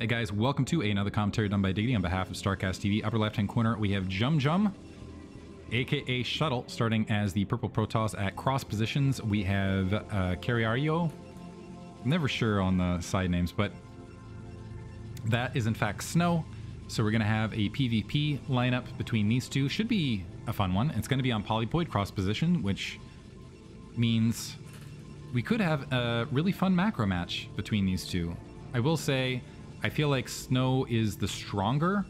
Hey guys, welcome to another commentary done by Diggity on behalf of StarCast TV. Upper left hand corner, we have Jum Jum, aka Shuttle, starting as the purple Protoss at cross positions. We have uh, Cariario, never sure on the side names, but that is in fact Snow. So we're going to have a PvP lineup between these two. Should be a fun one. It's going to be on Polypoid cross position, which means we could have a really fun macro match between these two. I will say, I feel like Snow is the stronger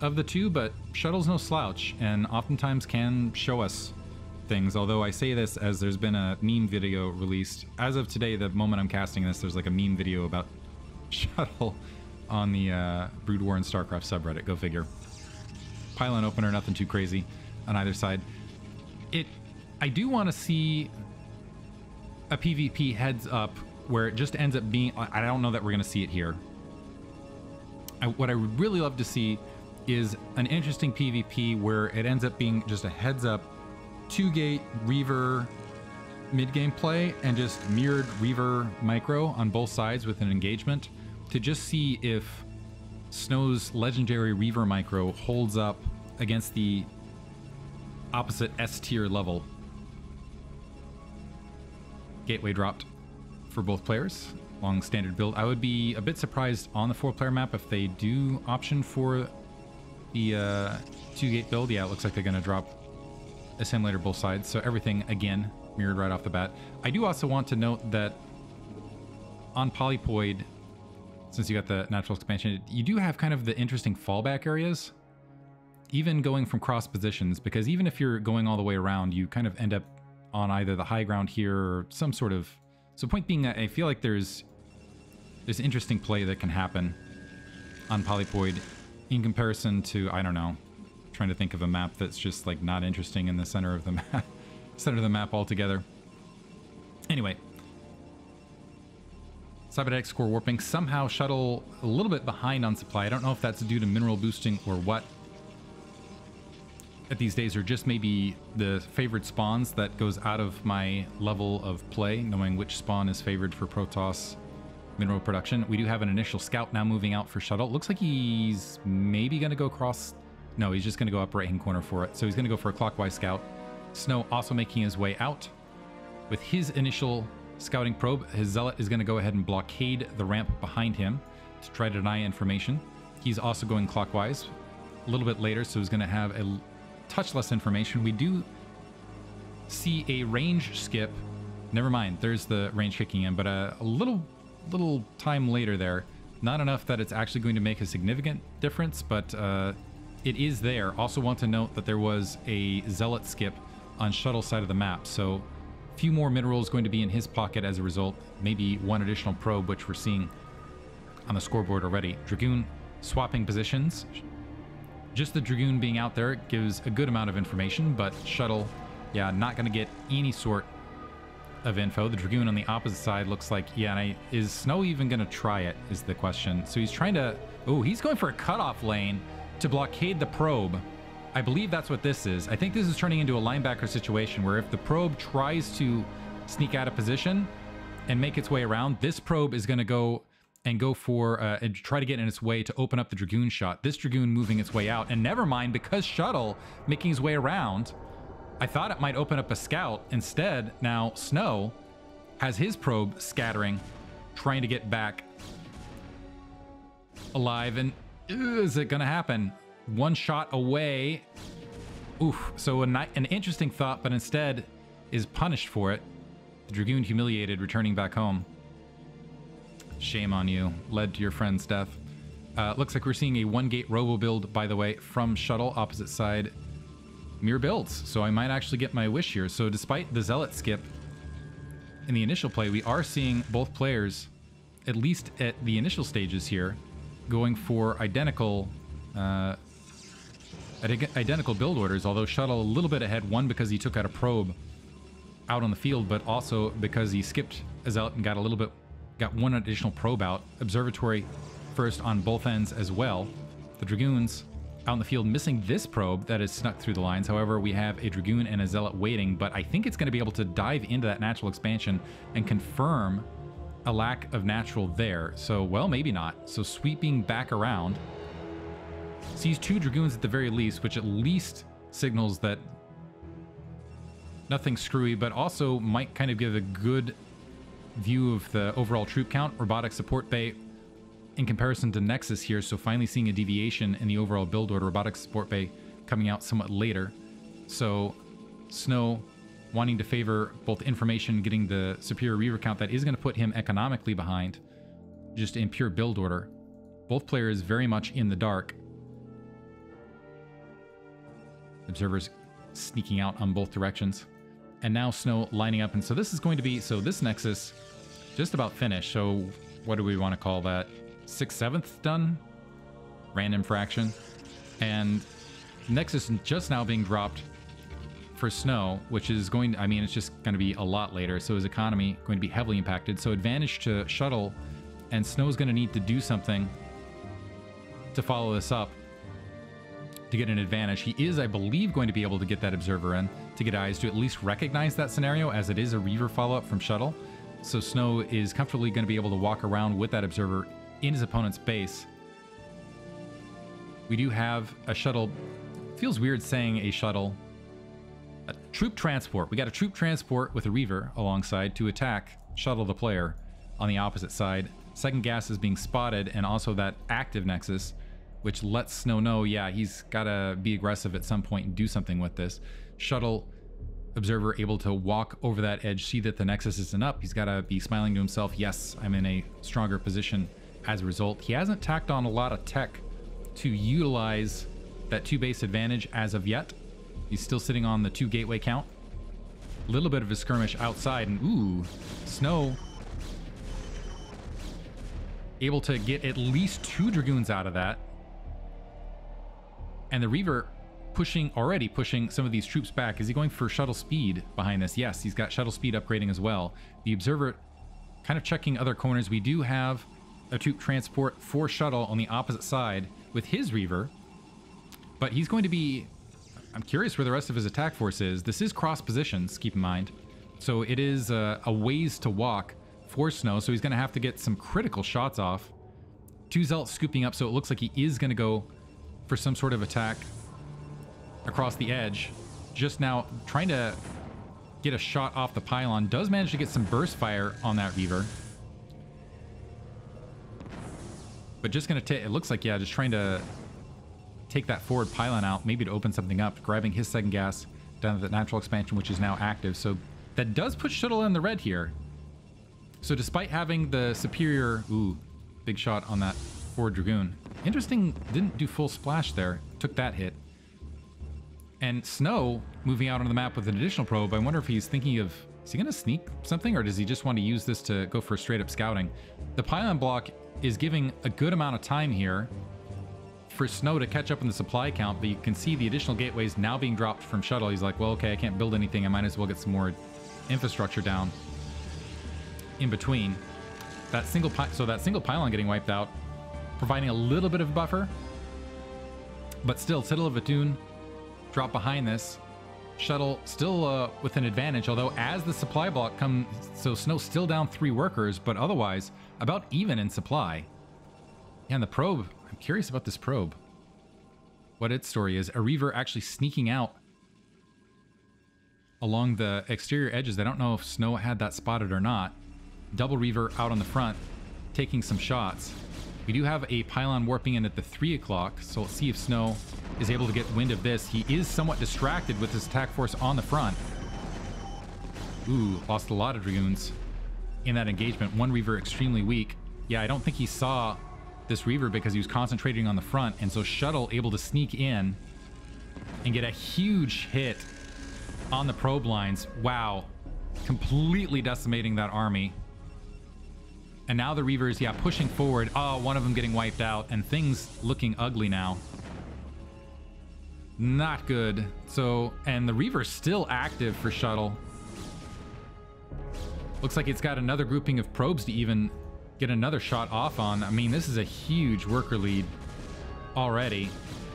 of the two, but Shuttle's no slouch and oftentimes can show us things. Although I say this as there's been a meme video released. As of today, the moment I'm casting this, there's like a meme video about Shuttle on the uh, Brood War and StarCraft subreddit. Go figure. Pylon opener, nothing too crazy on either side. It, I do want to see a PvP heads up where it just ends up being. I don't know that we're going to see it here. I, what I would really love to see is an interesting PvP where it ends up being just a heads up two gate Reaver mid game play and just mirrored Reaver micro on both sides with an engagement to just see if Snow's legendary Reaver micro holds up against the opposite S tier level. Gateway dropped for both players, long standard build. I would be a bit surprised on the four player map if they do option for the uh, two gate build. Yeah, it looks like they're going to drop assimilator both sides. So everything, again, mirrored right off the bat. I do also want to note that on Polypoid, since you got the natural expansion, you do have kind of the interesting fallback areas. Even going from cross positions, because even if you're going all the way around, you kind of end up on either the high ground here or some sort of... So point being, I feel like there's there's interesting play that can happen on Polypoid in comparison to, I don't know, trying to think of a map that's just like not interesting in the center of the map, center of the map altogether. Anyway, Cybernetics core warping. Somehow shuttle a little bit behind on supply. I don't know if that's due to mineral boosting or what. At these days, or just maybe the favored spawns that goes out of my level of play, knowing which spawn is favored for Protoss mineral production. We do have an initial scout now moving out for shuttle. Looks like he's maybe going to go across. No, he's just going to go up right hand corner for it. So he's going to go for a clockwise scout. Snow also making his way out with his initial scouting probe. His zealot is going to go ahead and blockade the ramp behind him to try to deny information. He's also going clockwise a little bit later, so he's going to have a touch less information. We do see a range skip. Never mind, there's the range kicking in, but a, a little little time later there. Not enough that it's actually going to make a significant difference, but uh, it is there. Also want to note that there was a Zealot skip on shuttle side of the map, so a few more minerals going to be in his pocket as a result. Maybe one additional probe, which we're seeing on the scoreboard already. Dragoon swapping positions. Just the Dragoon being out there gives a good amount of information, but Shuttle, yeah, not going to get any sort of info. The Dragoon on the opposite side looks like, yeah, and I, is Snow even going to try it, is the question. So he's trying to, oh, he's going for a cutoff lane to blockade the probe. I believe that's what this is. I think this is turning into a linebacker situation where if the probe tries to sneak out of position and make its way around, this probe is going to go and go for uh, and try to get in its way to open up the Dragoon shot. This Dragoon moving its way out, and never mind, because Shuttle making his way around, I thought it might open up a scout. Instead, now Snow has his probe scattering, trying to get back alive. And is it going to happen? One shot away. Oof. So a, an interesting thought, but instead is punished for it. The Dragoon humiliated, returning back home. Shame on you. Led to your friend's death. Uh, looks like we're seeing a one-gate robo build, by the way, from Shuttle, opposite side mirror builds. So I might actually get my wish here. So despite the Zealot skip in the initial play, we are seeing both players, at least at the initial stages here, going for identical uh, identical build orders, although Shuttle a little bit ahead, one because he took out a probe out on the field, but also because he skipped a Zealot and got a little bit, got one additional probe out. Observatory first on both ends as well. The Dragoons out in the field missing this probe that is snuck through the lines. However, we have a Dragoon and a Zealot waiting, but I think it's going to be able to dive into that natural expansion and confirm a lack of natural there. So, well, maybe not. So sweeping back around. Sees two Dragoons at the very least, which at least signals that nothing screwy, but also might kind of give a good view of the overall troop count. Robotic support bay in comparison to Nexus here, so finally seeing a deviation in the overall build order. Robotics support bay coming out somewhat later. So Snow wanting to favor both information, getting the superior Reaver count that is going to put him economically behind, just in pure build order. Both players very much in the dark. Observers sneaking out on both directions. And now Snow lining up. And so this is going to be, so this Nexus, just about finished. So what do we want to call that? Sixth, seventh done? Random fraction. And Nexus just now being dropped for Snow, which is going to, I mean, it's just going to be a lot later. So his economy going to be heavily impacted. So advantage to Shuttle, and Snow's going to need to do something to follow this up to get an advantage. He is, I believe, going to be able to get that Observer in to get eyes to at least recognize that scenario as it is a Reaver follow-up from Shuttle. So Snow is comfortably going to be able to walk around with that Observer in his opponent's base. We do have a Shuttle. Feels weird saying a Shuttle. A troop transport. We got a troop transport with a Reaver alongside to attack Shuttle the player on the opposite side. Second gas is being spotted and also that active Nexus which lets Snow know, yeah, he's got to be aggressive at some point and do something with this. Shuttle observer able to walk over that edge, see that the Nexus isn't up. He's got to be smiling to himself, yes, I'm in a stronger position as a result. He hasn't tacked on a lot of tech to utilize that two base advantage as of yet. He's still sitting on the two gateway count. A little bit of a skirmish outside, and ooh, Snow able to get at least two Dragoons out of that. And the Reaver pushing, already pushing some of these troops back. Is he going for shuttle speed behind this? Yes, he's got shuttle speed upgrading as well. The Observer kind of checking other corners. We do have a troop transport for shuttle on the opposite side with his Reaver. But he's going to be... I'm curious where the rest of his attack force is. This is cross positions, keep in mind. So it is a, a ways to walk for Snow, so he's going to have to get some critical shots off. Two Zealots scooping up, so it looks like he is going to go for some sort of attack across the edge. Just now trying to get a shot off the pylon. Does manage to get some burst fire on that Reaver. But just going to take... It looks like, yeah, just trying to take that forward pylon out. Maybe to open something up. Grabbing his second gas down to the natural expansion, which is now active. So that does put Shuttle in the red here. So despite having the superior... Ooh, big shot on that forward Dragoon. Interesting, didn't do full splash there. Took that hit. And Snow moving out on the map with an additional probe. I wonder if he's thinking of, is he going to sneak something or does he just want to use this to go for straight up scouting? The pylon block is giving a good amount of time here for Snow to catch up in the supply count, but you can see the additional gateways now being dropped from Shuttle. He's like, well, okay, I can't build anything. I might as well get some more infrastructure down in between. That single so that single pylon getting wiped out providing a little bit of buffer. But still, Citadel of Adun drop behind this. Shuttle still uh, with an advantage, although as the supply block comes, so Snow still down three workers, but otherwise about even in supply. And the probe, I'm curious about this probe. What its story is. A Reaver actually sneaking out along the exterior edges. I don't know if Snow had that spotted or not. Double Reaver out on the front, taking some shots. We do have a pylon warping in at the 3 o'clock, so let's see if Snow is able to get wind of this. He is somewhat distracted with his attack force on the front. Ooh, lost a lot of Dragoons in that engagement. One Reaver extremely weak. Yeah, I don't think he saw this Reaver because he was concentrating on the front, and so Shuttle able to sneak in and get a huge hit on the probe lines. Wow. Completely decimating that army. And now the Reavers, yeah, pushing forward. Oh, one of them getting wiped out and things looking ugly now. Not good. So, and the Reaver's still active for Shuttle. Looks like it's got another grouping of probes to even get another shot off on. I mean, this is a huge worker lead already.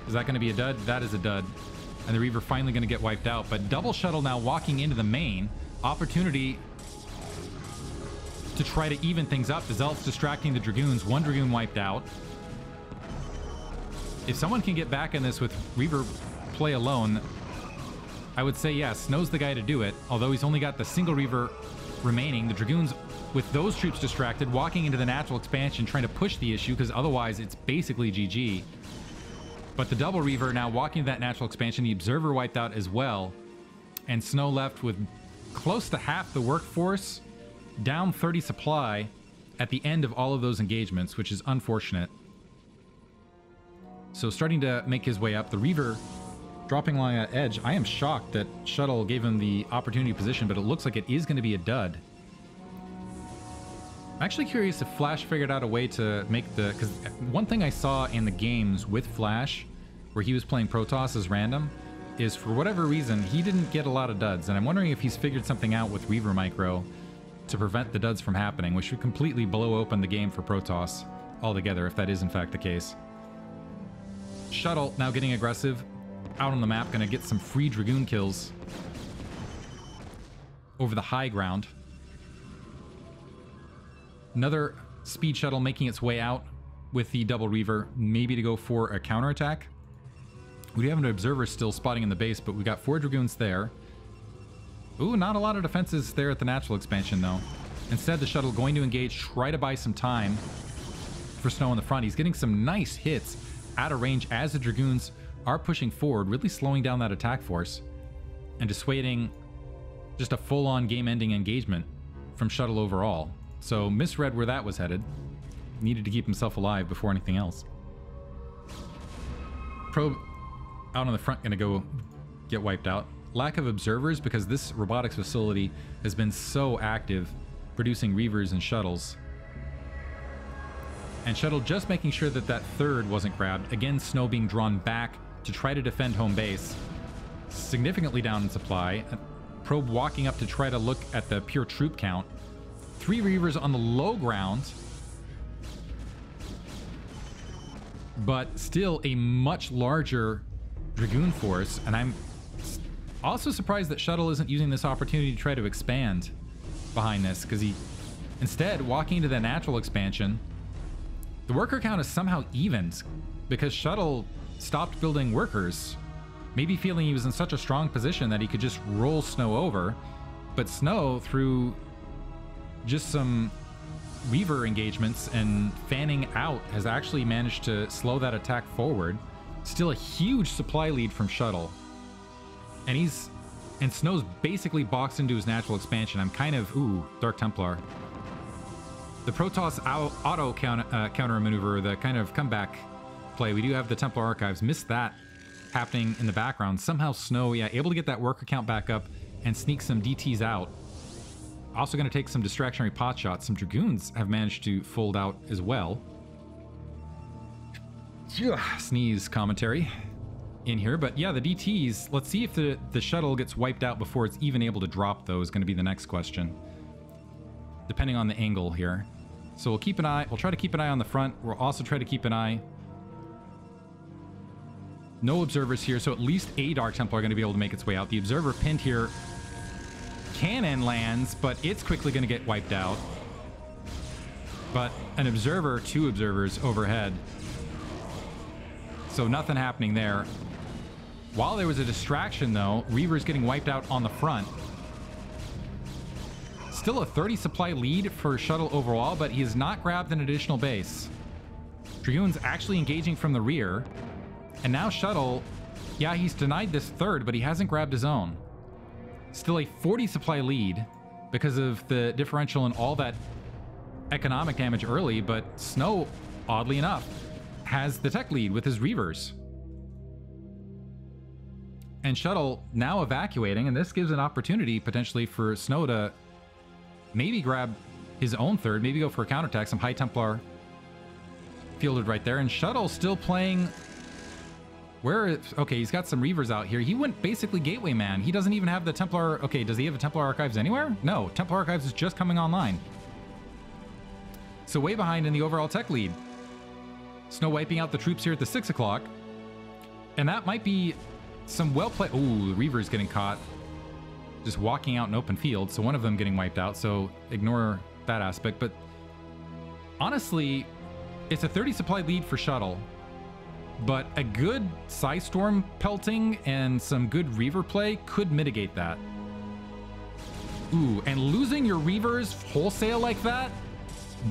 Is that going to be a dud? That is a dud. And the Reaver finally going to get wiped out. But double shuttle now walking into the main. Opportunity to try to even things up. The Zealot's distracting the Dragoons. One Dragoon wiped out. If someone can get back in this with Reaver play alone, I would say, yes, Snow's the guy to do it. Although he's only got the single Reaver remaining. The Dragoons, with those troops distracted, walking into the natural expansion, trying to push the issue, because otherwise it's basically GG. But the double Reaver now walking to that natural expansion, the Observer wiped out as well. And Snow left with close to half the workforce, down 30 supply at the end of all of those engagements, which is unfortunate. So starting to make his way up, the Reaver dropping along that edge. I am shocked that Shuttle gave him the opportunity position, but it looks like it is going to be a dud. I'm actually curious if Flash figured out a way to make the... Because one thing I saw in the games with Flash, where he was playing Protoss as random, is for whatever reason, he didn't get a lot of duds. And I'm wondering if he's figured something out with Reaver Micro to prevent the duds from happening, which would completely blow open the game for Protoss altogether, if that is in fact the case. Shuttle now getting aggressive out on the map, to get some free Dragoon kills over the high ground. Another speed shuttle making its way out with the double reaver, maybe to go for a counterattack. We do have an observer still spotting in the base, but we got four Dragoons there. Ooh, not a lot of defenses there at the natural expansion, though. Instead, the shuttle going to engage, try to buy some time for Snow in the front. He's getting some nice hits out of range as the Dragoons are pushing forward, really slowing down that attack force and dissuading just a full-on game-ending engagement from Shuttle overall. So misread where that was headed. Needed to keep himself alive before anything else. Probe out on the front to go get wiped out. Lack of observers because this robotics facility has been so active producing Reavers and Shuttles. And Shuttle just making sure that that third wasn't grabbed. Again, Snow being drawn back to try to defend home base. Significantly down in supply. Probe walking up to try to look at the pure troop count. Three Reavers on the low ground. But still a much larger Dragoon force. And I'm also surprised that Shuttle isn't using this opportunity to try to expand behind this. Because he, instead, walking into the natural expansion, the worker count is somehow evened. Because Shuttle stopped building workers, maybe feeling he was in such a strong position that he could just roll Snow over. But Snow, through just some Reaver engagements and fanning out, has actually managed to slow that attack forward. Still a huge supply lead from Shuttle. And he's... And Snow's basically boxed into his natural expansion. I'm kind of... Ooh, Dark Templar. The Protoss auto counter, uh, counter maneuver, the kind of comeback play. We do have the Templar Archives. Missed that happening in the background. Somehow Snow, yeah, able to get that worker count back up and sneak some DTs out. Also going to take some distractionary pot shots. Some Dragoons have managed to fold out as well. Sneeze commentary in here. But yeah, the DTs, let's see if the, the shuttle gets wiped out before it's even able to drop though, is going to be the next question. Depending on the angle here. So we'll keep an eye, we'll try to keep an eye on the front. We'll also try to keep an eye no observers here, so at least a Dark Templar are going to be able to make its way out. The observer pinned here. Cannon lands, but it's quickly going to get wiped out. But an observer, two observers overhead. So nothing happening there. While there was a distraction, though, Reaver's getting wiped out on the front. Still a 30 supply lead for Shuttle overall, but he has not grabbed an additional base. Dragoon's actually engaging from the rear. And now Shuttle, yeah, he's denied this third, but he hasn't grabbed his own. Still a 40 supply lead because of the differential and all that economic damage early, but Snow, oddly enough, has the tech lead with his Reavers. And Shuttle now evacuating, and this gives an opportunity potentially for Snow to maybe grab his own third, maybe go for a counterattack, some High Templar fielded right there, and Shuttle still playing where is... Okay, he's got some Reavers out here. He went basically Gateway Man. He doesn't even have the Templar... Okay, does he have a Templar Archives anywhere? No, Templar Archives is just coming online. So way behind in the overall tech lead. Snow wiping out the troops here at the 6 o'clock. And that might be some well played... Ooh, Reaver's getting caught. Just walking out in open field. So one of them getting wiped out. So ignore that aspect, but honestly, it's a 30 supply lead for Shuttle, but a good size Storm pelting and some good Reaver play could mitigate that. Ooh, and losing your Reavers wholesale like that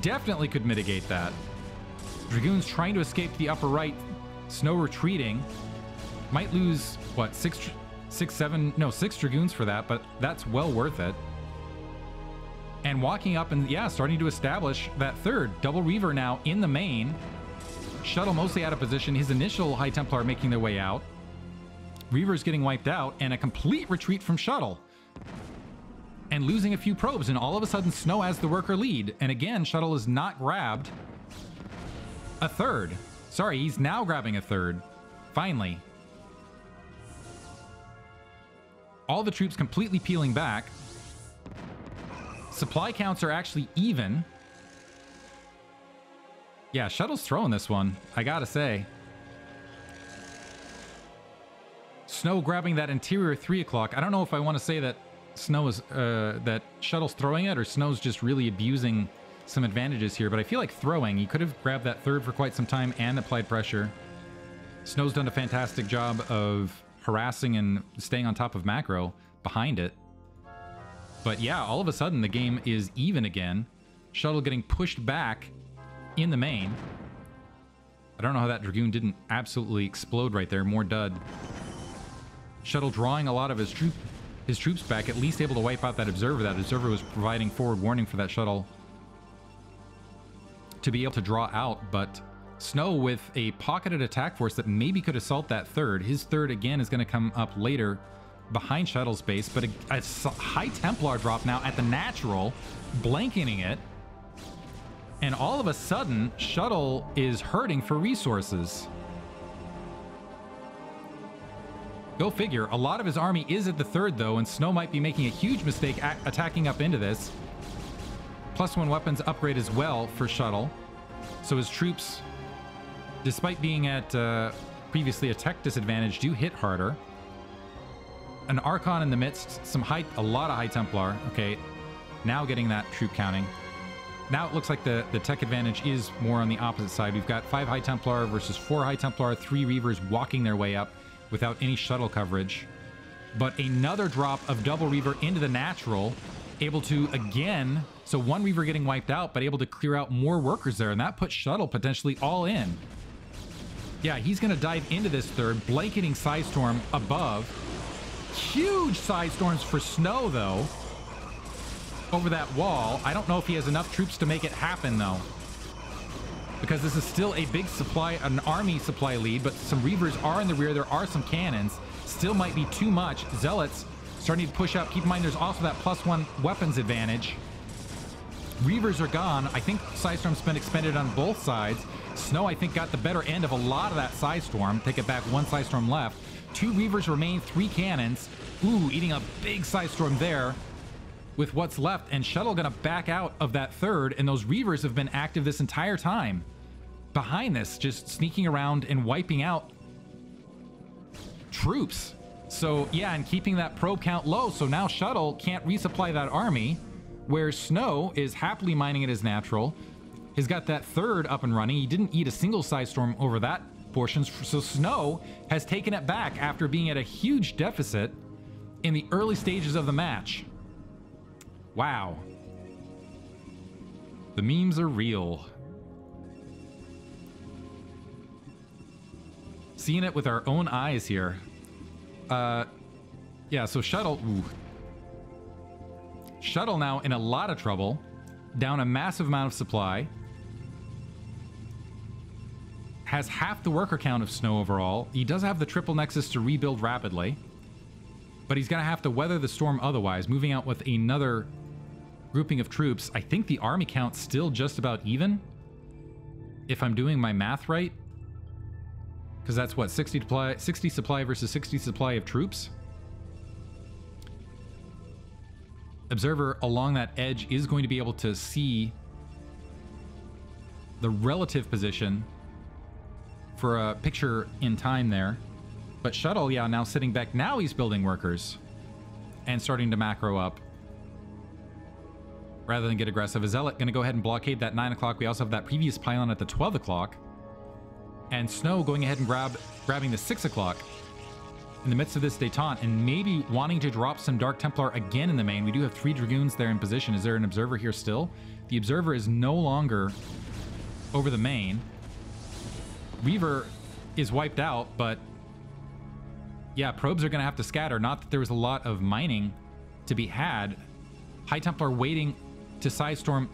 definitely could mitigate that. Dragoons trying to escape the upper right, Snow retreating. Might lose, what, six, six, seven, no, six Dragoons for that, but that's well worth it. And walking up and, yeah, starting to establish that third. Double Reaver now in the main. Shuttle mostly out of position. His initial High Templar making their way out. Reaver's getting wiped out, and a complete retreat from Shuttle. And losing a few probes, and all of a sudden Snow has the worker lead. And again, Shuttle is not grabbed. A third. Sorry, he's now grabbing a third. Finally. All the troops completely peeling back. Supply counts are actually even. Yeah, Shuttle's throwing this one, I gotta say. Snow grabbing that interior 3 o'clock. I don't know if I want to say that Snow is, uh, that Shuttle's throwing it or Snow's just really abusing some advantages here, but I feel like throwing. He could have grabbed that third for quite some time and applied pressure. Snow's done a fantastic job of harassing and staying on top of macro behind it. But yeah, all of a sudden the game is even again. Shuttle getting pushed back in the main. I don't know how that Dragoon didn't absolutely explode right there. More dud. Shuttle drawing a lot of his troop his troops back, at least able to wipe out that observer. That observer was providing forward warning for that shuttle to be able to draw out, but Snow with a pocketed attack force that maybe could assault that third. His third, again, is going to come up later behind Shuttle's base, but a, a high Templar drop now at the natural, blanketing it. And all of a sudden, Shuttle is hurting for resources. Go figure. A lot of his army is at the third, though, and Snow might be making a huge mistake attacking up into this. Plus one weapons upgrade as well for Shuttle. So his troops, despite being at uh, previously a tech disadvantage, do hit harder an Archon in the midst, some high, a lot of High Templar. Okay, now getting that troop counting. Now it looks like the, the tech advantage is more on the opposite side. We've got five High Templar versus four High Templar, three Reavers walking their way up without any shuttle coverage. But another drop of Double Reaver into the natural, able to again, so one Reaver getting wiped out, but able to clear out more workers there, and that puts Shuttle potentially all in. Yeah, he's going to dive into this third, blanketing Storm above, Huge psi storms for Snow, though. Over that wall. I don't know if he has enough troops to make it happen, though. Because this is still a big supply, an army supply lead, but some Reavers are in the rear. There are some cannons. Still might be too much. Zealots starting to push up. Keep in mind, there's also that plus one weapons advantage. Reavers are gone. I think Psystorm's been expended on both sides. Snow, I think, got the better end of a lot of that psi storm. Take it back, one psi storm left. Two Reavers remain, three cannons. Ooh, eating a big psi storm there with what's left. And Shuttle gonna back out of that third, and those Reavers have been active this entire time. Behind this, just sneaking around and wiping out troops. So yeah, and keeping that probe count low, so now Shuttle can't resupply that army, where Snow is happily mining it as natural. He's got that third up and running. He didn't eat a single psi storm over that portion. So Snow has taken it back after being at a huge deficit in the early stages of the match. Wow. The memes are real. Seeing it with our own eyes here. Uh, yeah, so Shuttle... Ooh. Shuttle now in a lot of trouble. Down a massive amount of supply has half the worker count of Snow overall. He does have the triple nexus to rebuild rapidly, but he's going to have to weather the storm otherwise, moving out with another grouping of troops. I think the army count's still just about even, if I'm doing my math right. Because that's what, 60 supply, 60 supply versus 60 supply of troops? Observer along that edge is going to be able to see the relative position for a picture in time there. But Shuttle, yeah, now sitting back. Now he's building workers and starting to macro up. rather than get aggressive. A Zealot going to go ahead and blockade that 9 o'clock. We also have that previous pylon at the 12 o'clock. And Snow going ahead and grab grabbing the 6 o'clock in the midst of this detente and maybe wanting to drop some Dark Templar again in the main. We do have three Dragoons there in position. Is there an Observer here still? The Observer is no longer over the main. Reaver is wiped out, but yeah, probes are going to have to scatter. Not that there was a lot of mining to be had. High Templar waiting to sidestorm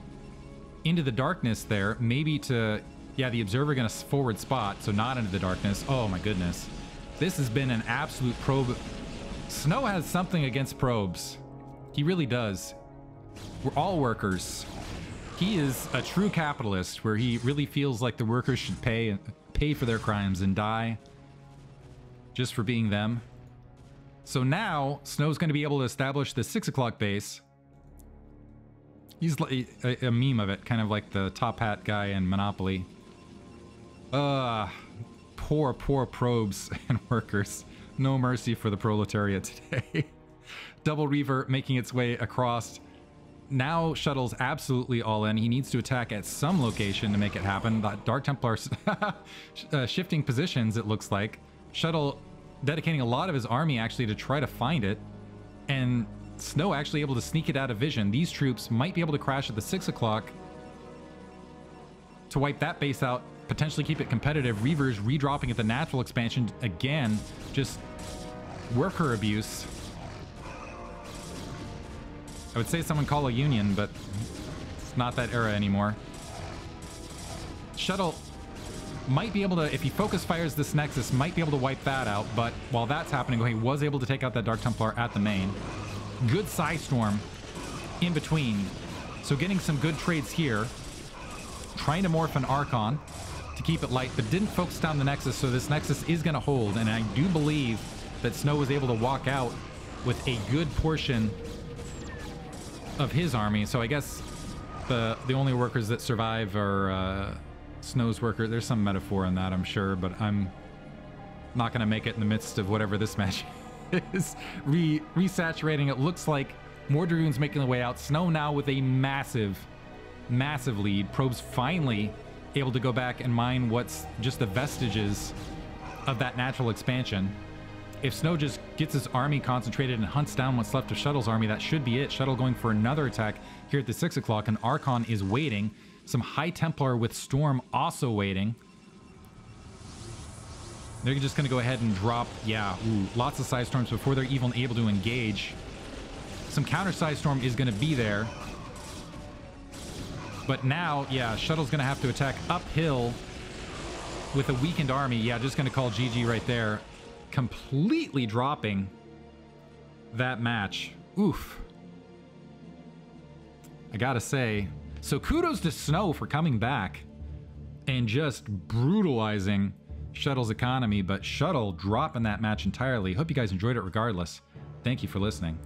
into the darkness there, maybe to, yeah, the Observer going to forward spot, so not into the darkness. Oh my goodness. This has been an absolute probe. Snow has something against probes. He really does. We're all workers. He is a true capitalist where he really feels like the workers should pay pay for their crimes and die just for being them. So now Snow's going to be able to establish the six o'clock base. He's like a, a, meme of it, kind of like the top hat guy in Monopoly. Uh, poor, poor probes and workers. No mercy for the proletariat today. Double Reaver making its way across now Shuttle's absolutely all in. He needs to attack at some location to make it happen. That Dark Templar's uh, shifting positions, it looks like. Shuttle dedicating a lot of his army actually to try to find it. And Snow actually able to sneak it out of vision. These troops might be able to crash at the 6 o'clock to wipe that base out, potentially keep it competitive. Reavers redropping at the natural expansion again. Just worker abuse. I would say someone call a union, but it's not that era anymore. Shuttle might be able to, if he focus fires this Nexus, might be able to wipe that out, but while that's happening, he was able to take out that Dark Templar at the main. Good psi Storm in between. So getting some good trades here. Trying to morph an Archon to keep it light, but didn't focus down the Nexus, so this Nexus is going to hold, and I do believe that Snow was able to walk out with a good portion of his army. So I guess the the only workers that survive are uh, Snow's workers. There's some metaphor in that, I'm sure, but I'm not going to make it in the midst of whatever this match is. Re resaturating. It looks like more Dragoons making the way out. Snow now with a massive, massive lead. Probes finally able to go back and mine what's just the vestiges of that natural expansion if Snow just gets his army concentrated and hunts down what's left of Shuttle's army, that should be it. Shuttle going for another attack here at the 6 o'clock, and Archon is waiting. Some High Templar with Storm also waiting. They're just going to go ahead and drop, yeah, ooh, lots of Psi Storms before they're even able to engage. Some counter Psi Storm is going to be there. But now, yeah, Shuttle's going to have to attack uphill with a weakened army. Yeah, just going to call GG right there completely dropping that match. Oof. I gotta say. So kudos to Snow for coming back and just brutalizing Shuttle's economy, but Shuttle dropping that match entirely. Hope you guys enjoyed it regardless. Thank you for listening.